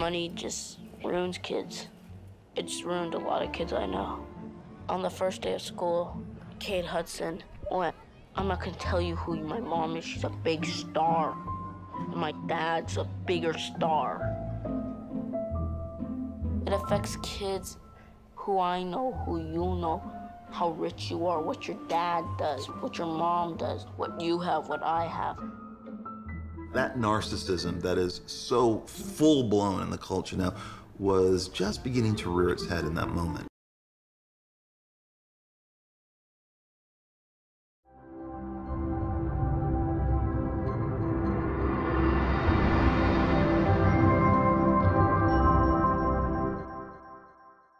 Money just ruins kids. It's ruined a lot of kids I know. On the first day of school, Kate Hudson went, I'm not gonna tell you who my mom is. She's a big star. My dad's a bigger star. It affects kids who I know, who you know, how rich you are, what your dad does, what your mom does, what you have, what I have. That narcissism that is so full blown in the culture now was just beginning to rear its head in that moment.